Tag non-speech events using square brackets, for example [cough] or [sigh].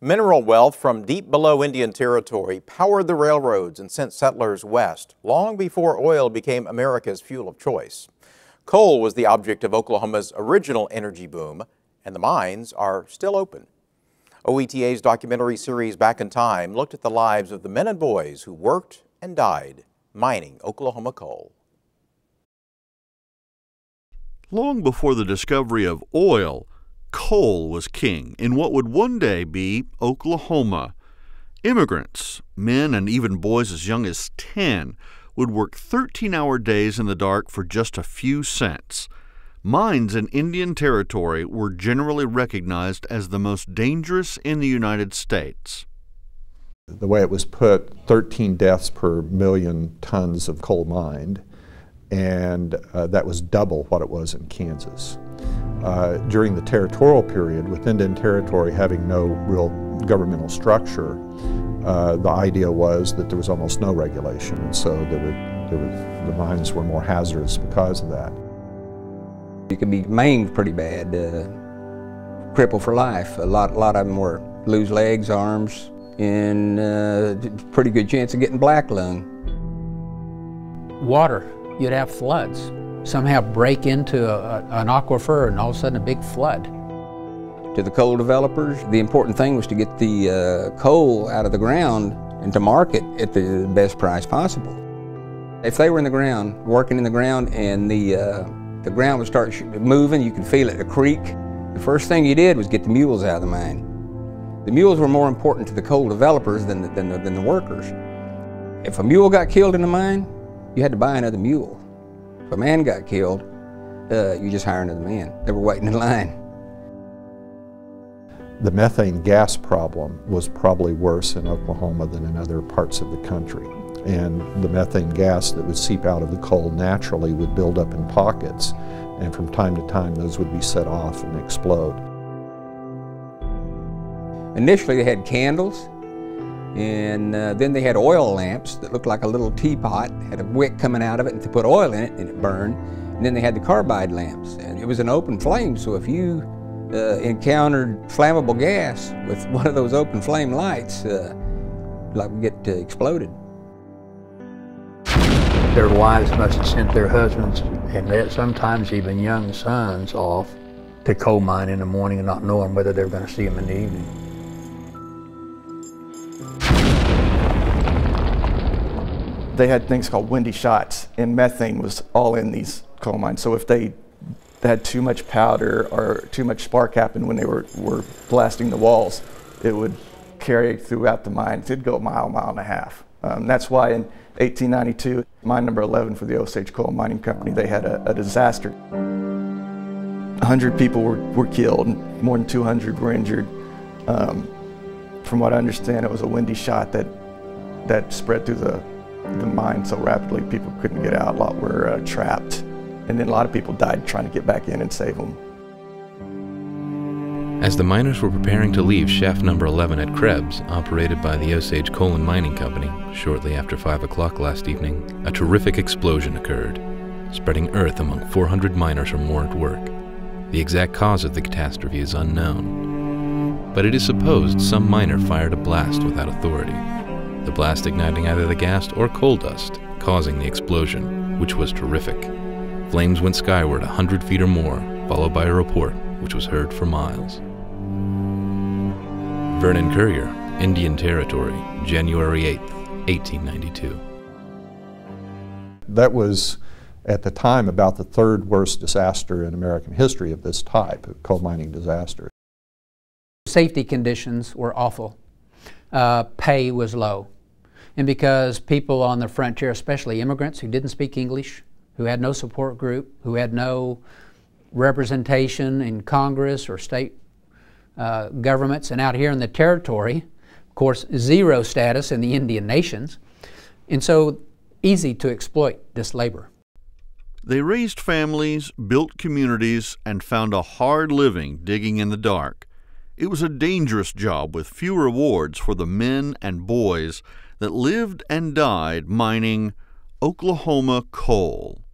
Mineral wealth from deep below Indian Territory powered the railroads and sent settlers west long before oil became America's fuel of choice. Coal was the object of Oklahoma's original energy boom, and the mines are still open. OETA's documentary series Back in Time looked at the lives of the men and boys who worked and died mining Oklahoma coal. Long before the discovery of oil, coal was king in what would one day be Oklahoma. Immigrants, men and even boys as young as 10, would work 13 hour days in the dark for just a few cents. Mines in Indian Territory were generally recognized as the most dangerous in the United States. The way it was put, 13 deaths per million tons of coal mined, and uh, that was double what it was in Kansas. Uh, during the territorial period, with Indian Territory having no real governmental structure, uh, the idea was that there was almost no regulation, and so there were, there were, the mines were more hazardous because of that. You could be maimed pretty bad, uh, crippled for life. A lot, a lot of them were lose legs, arms, and uh, pretty good chance of getting black lung. Water, you'd have floods. Somehow break into a, an aquifer and all of a sudden a big flood. To the coal developers, the important thing was to get the uh, coal out of the ground and to market at the best price possible. If they were in the ground, working in the ground, and the uh, the ground would start moving, you could feel it, a creak. The first thing you did was get the mules out of the mine. The mules were more important to the coal developers than the, than the, than the workers. If a mule got killed in the mine, you had to buy another mule. If a man got killed, uh, you just hire another man. They were waiting in line. The methane gas problem was probably worse in Oklahoma than in other parts of the country and the methane gas that would seep out of the coal naturally would build up in pockets and from time to time those would be set off and explode. Initially they had candles and uh, then they had oil lamps that looked like a little teapot, had a wick coming out of it and to put oil in it and it burned. And then they had the carbide lamps and it was an open flame so if you uh, encountered flammable gas with [laughs] one of those open flame lights, uh, like would get uh, exploded. Their wives must have sent their husbands and sometimes even young sons off to coal mine in the morning and not knowing whether they're going to see them in the evening. They had things called windy shots, and methane was all in these coal mines. So if they had too much powder or too much spark happen when they were, were blasting the walls, it would carry throughout the mine. It'd go a mile, mile and a half. Um, that's why in 1892, mine number 11 for the Osage Coal Mining Company, they had a, a disaster. 100 people were, were killed, more than 200 were injured. Um, from what I understand, it was a windy shot that, that spread through the, the mine so rapidly people couldn't get out. A lot were uh, trapped. And then a lot of people died trying to get back in and save them. As the miners were preparing to leave shaft number 11 at Krebs, operated by the Osage Coal and Mining Company, shortly after 5 o'clock last evening, a terrific explosion occurred, spreading earth among 400 miners or more at work. The exact cause of the catastrophe is unknown, but it is supposed some miner fired a blast without authority, the blast igniting either the gas or coal dust, causing the explosion, which was terrific. Flames went skyward a hundred feet or more, followed by a report which was heard for miles. Vernon Courier, Indian Territory, January 8, 1892. That was, at the time, about the third worst disaster in American history of this type, a coal mining disaster. Safety conditions were awful. Uh, pay was low. And because people on the frontier, especially immigrants who didn't speak English, who had no support group, who had no representation in Congress or state uh, governments, and out here in the territory, of course, zero status in the Indian nations, and so easy to exploit this labor. They raised families, built communities, and found a hard living digging in the dark. It was a dangerous job with few rewards for the men and boys that lived and died mining Oklahoma coal.